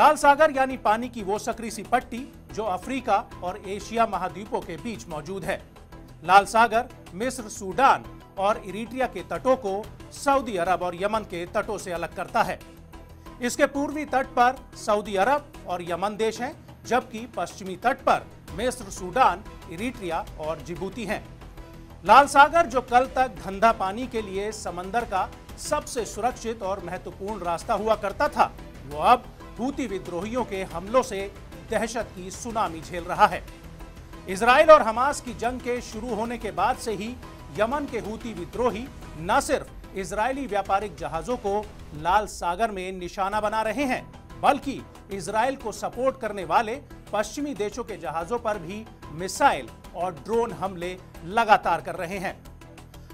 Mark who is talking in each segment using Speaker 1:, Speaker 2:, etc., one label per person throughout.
Speaker 1: लाल सागर यानी पानी की वो सक्री सी पट्टी जो अफ्रीका और एशिया महाद्वीपों के बीच मौजूद है। लाल सागर, मिस्र, सूडान और इरिट्रिया के तटों को सऊदी अरब और यमन के तटों से अलग करता है। इसके पूर्वी तट पर सऊदी अरब और यमन देश हैं, जबकि पश्चिमी तट पर मिस्र, सूडान, इरिट्रिया और जिबूती हैं। लाल सागर, जो कल तक धंधा पानी के लिए समंदर का सबसे सुरक्षित और महत्वपूर्ण रास्ता हुआ करता था, वो अब हूती विद्रोहियों के हमलों से दहशत की सुनामी झेल रहा है। इसराइल और हमास की जंग के शुरू होने के बाद से ही यमन के हूती विद्रोही न सिर्फ़ इजरायली व्यापारिक जहाजों को लाल सागर में निशाना बना रहे हैं, बल्कि इसराइल को सपोर्ट करने वाले पश्चिमी देशों के जहाजों पर भी मिसाइल और ड्रोन हमले लगातार कर रहे हैं।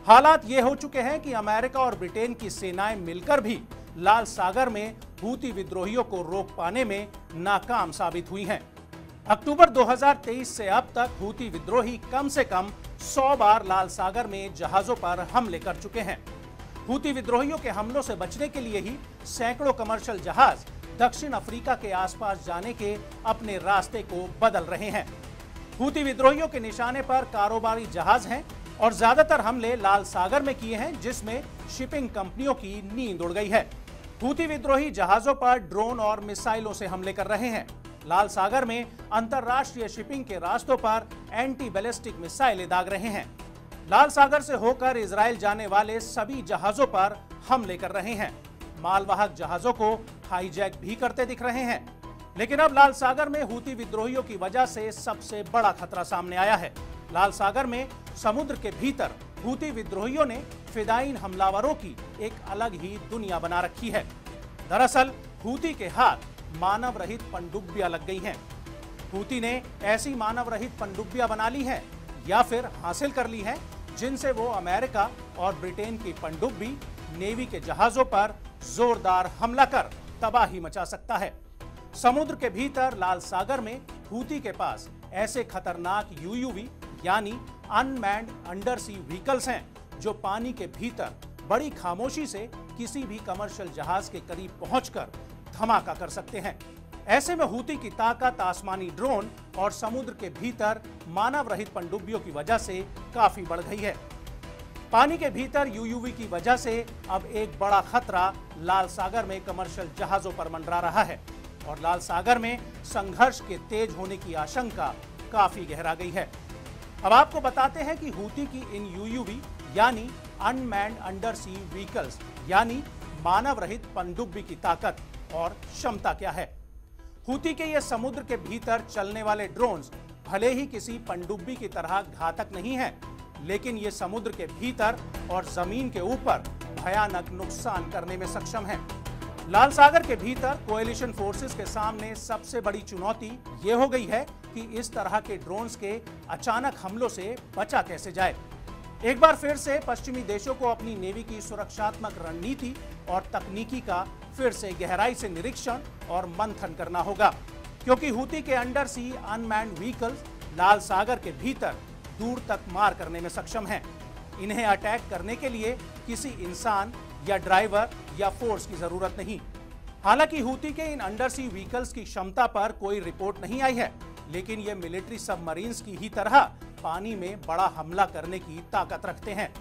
Speaker 1: हालात ये हो चुके हैं कि अमेरिका और ब्रिटेन की सेनाएँ मिलकर भी लाल सागर में हूती विद्रोहियों को रोक पाने में नाकाम साबित हुई हैं। अक्टूबर 2023 से अब तक हूती विद्रोही कम से कम 100 बार लाल सागर में जहाजों पर हमले कर चुके हैं। हूती विद्रोहियों के हमलों से बचने के लिए ही सैकड़ों कमर्शियल जहाज़ दक्षिण अफ्रीका के आसपास जाने के अपने रास्ते को बदल रहे हैं। हूती विद्रोहियों के निशाने पर कारोबारी जहाज़ हैं और ज़्यादातर हमले लाल सागर में किए हैं, जिसमें शिपिंग कंपनियों की नींद उड़ गई है। हूती विद्रोही जहाजों पर ड्रोन और मिसाइलों से हमले कर रहे हैं। लाल सागर में अंतरराष्ट्रीय शिपिंग के रास्तों पर एंटी बैलिस्टिक मिसाइलें दाग रहे हैं। लाल सागर से होकर इसराइल जाने वाले सभी जहाजों पर हमले कर रहे हैं। मालवाहक जहाजों को हाईजैक भी करते दिख रहे हैं। लेकिन अब लाल सागर में हूती विद्रोहियों की वजह से सबसे बड़ा खतरा सामने आया है। लाल सागर में समुद्र के भीतर हूती विद्रोहियों ने फिदाइन हमलावरों की एक अलग ही दुनिया बना रखी है। दरअसल हूती के हाथ मानव रहित पनडुब्बियाँ लग गई हैं। हूती ने ऐसी मानव रहित पनडुब्बियाँ बना ली हैं या फिर हासिल कर ली हैं जिनसे वो अमेरिका और ब्रिटेन की पनडुब्बी नेवी के जहाजों पर जोरदार हमला कर तबाही मचा सकता है। समुद्र के भीतर लाल सागर में हूती के पास ऐसे खतरनाक यूयूवी यानी अनमैंड अंडर सी व्हीकल्स हैं, जो पानी के भीतर बड़ी खामोशी से किसी भी कमर्शियल जहाज़ के करीब पहुंचकर धमाका कर सकते हैं। ऐसे में हूती की ताकत, आसमानी ड्रोन और समुद्र के भीतर मानव रहित पनडुब्बियों की वजह से काफ़ी बढ़ गई है। पानी के भीतर यूयूवी की वजह से अब एक बड़ा खतरा लाल सागर में कमर्शियल जहाजों पर मंडरा रहा है और लाल सागर में संघर्ष के तेज होने की आशंका काफ़ी गहरा गई है। अब आपको बताते हैं कि हूती की इन यूयूवी यानी अनमैंड अंडर सी व्हीकल्स यानी मानव रहित पनडुब्बी की ताकत और क्षमता क्या है? हूती के ये समुद्र के भीतर चलने वाले ड्रोन्स भले ही किसी पनडुब्बी की तरह घातक नहीं है, लेकिन ये समुद्र के भीतर और ज़मीन के ऊपर भयानक नुकसान करने में सक्षम है। लाल सागर के भीतर कोएलिशन फोर्सेस के सामने सबसे बड़ी चुनौती ये हो गई है कि इस तरह के ड्रोन्स के अचानक हमलों से बचा कैसे जाए। एक बार फिर से पश्चिमी देशों को अपनी नेवी की सुरक्षात्मक रणनीति और तकनीकी का फिर से गहराई से निरीक्षण और मंथन करना होगा, क्योंकि हूती के अंडर सी अनमैंड व्हीकल्स लाल सागर के भीतर दूर तक मार करने में सक्षम हैं। इन्हें अटैक करने के लिए किसी इंसान या ड्राइवर या फोर्स की ज़रूरत नहीं। हालाँकि हूती के इन अंडर सी व्हीकल्स की क्षमता पर कोई रिपोर्ट नहीं आई है, लेकिन ये मिलिट्री सबमरीन्स की ही तरह पानी में बड़ा हमला करने की ताकत रखते हैं।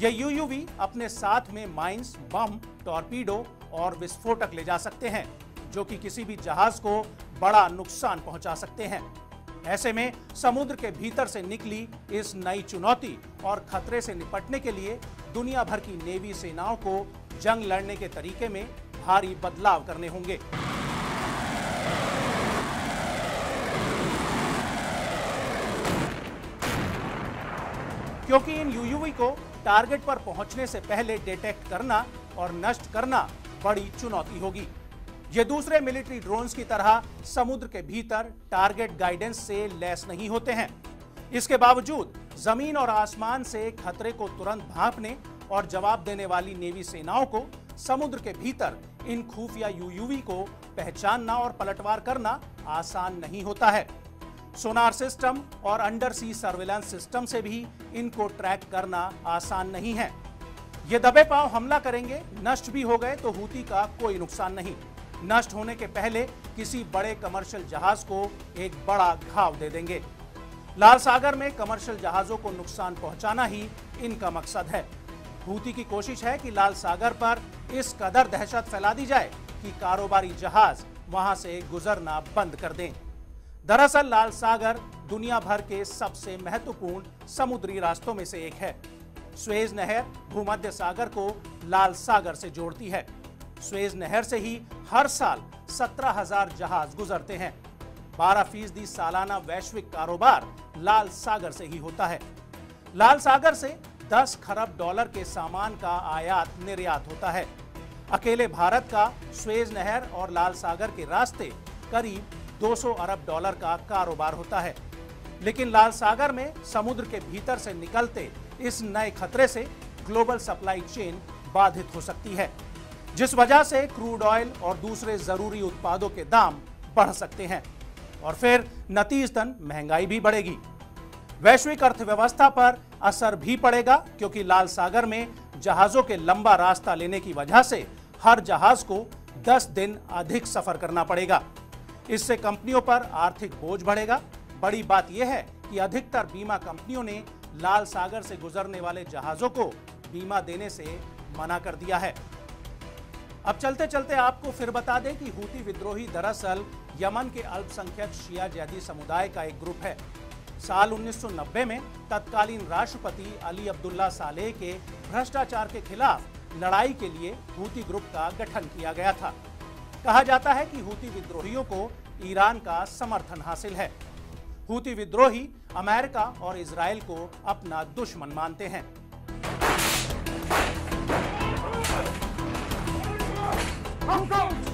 Speaker 1: ये यूयूवी अपने साथ में माइंस, बम, टॉर्पीडो और विस्फोटक ले जा सकते हैं, जो कि किसी भी जहाज़ को बड़ा नुकसान पहुँचा सकते हैं। ऐसे में समुद्र के भीतर से निकली इस नई चुनौती और खतरे से निपटने के लिए दुनिया भर की नेवी सेनाओं को जंग लड़ने के तरीके में भारी बदलाव करने होंगे। क्योंकि इन यूयूवी को टारगेट पर पहुँचने से पहले डिटेक्ट करना और नष्ट करना बड़ी चुनौती होगी। ये दूसरे मिलिट्री ड्रोन्स की तरह समुद्र के भीतर टारगेट गाइडेंस से लैस नहीं होते हैं। इसके बावजूद, ज़मीन और आसमान से खतरे को तुरंत भांपने और जवाब देने वाली नेवी सेनाओं को समुद्र के भीतर इन खुफिया यूयूवी को पहचानना और पलटवार करना आसान नहीं होता है। सोनार सिस्टम और अंडर सी सर्विलांस सिस्टम से भी इनको ट्रैक करना आसान नहीं है। ये दबे पाँव हमला करेंगे, नष्ट भी हो गए तो हूती का कोई नुकसान नहीं। नष्ट होने के पहले किसी बड़े कमर्शियल जहाज़ को एक बड़ा घाव दे देंगे। लाल सागर में कमर्शियल जहाजों को नुकसान पहुंचाना ही इनका मकसद है। हूती की कोशिश है कि लाल सागर पर इस कदर दहशत फैला दी जाए कि कारोबारी जहाज़ वहाँ से गुजरना बंद कर दें। दरअसल, लाल सागर दुनिया भर के सबसे महत्वपूर्ण समुद्री रास्तों में से एक है। स्वेज नहर भूमध्य सागर को लाल सागर से जोड़ती है। स्वेज नहर से ही हर साल सत्रह हज़ार जहाज़ गुजरते हैं। बारह फ़ीसदी सालाना वैश्विक कारोबार लाल सागर से ही होता है। लाल सागर से 10 खरब डॉलर के सामान का आयात निर्यात होता है। अकेले भारत का स्वेज नहर और लाल सागर के रास्ते करीब 200 अरब डॉलर का कारोबार होता है। लेकिन लाल सागर में समुद्र के भीतर से निकलते इस नए खतरे से ग्लोबल सप्लाई चेन बाधित हो सकती है, जिस वजह से क्रूड ऑयल और दूसरे ज़रूरी उत्पादों के दाम बढ़ सकते हैं। और फिर नतीजतन महँगाई भी बढ़ेगी। वैश्विक अर्थव्यवस्था पर असर भी पड़ेगा, क्योंकि लाल सागर में जहाजों के लंबा रास्ता लेने की वजह से हर जहाज़ को 10 दिन अधिक सफ़र करना पड़ेगा। इससे कंपनियों पर आर्थिक बोझ बढ़ेगा। बड़ी बात यह है कि अधिकतर बीमा कंपनियों ने लाल सागर से गुजरने वाले जहाजों को बीमा देने से मना कर दिया है। अब चलते चलते आपको फिर बता दें कि हूती विद्रोही दरअसल यमन के अल्पसंख्यक शिया जैदी समुदाय का एक ग्रुप है। साल 1990 में तत्कालीन राष्ट्रपति अली अब्दुल्ला सालेह के भ्रष्टाचार के खिलाफ लड़ाई के लिए हूती ग्रुप का गठन किया गया था। कहा जाता है कि हूती विद्रोहियों को ईरान का समर्थन हासिल है। हूती विद्रोही अमेरिका और इसराइल को अपना दुश्मन मानते हैं।
Speaker 2: 冲冲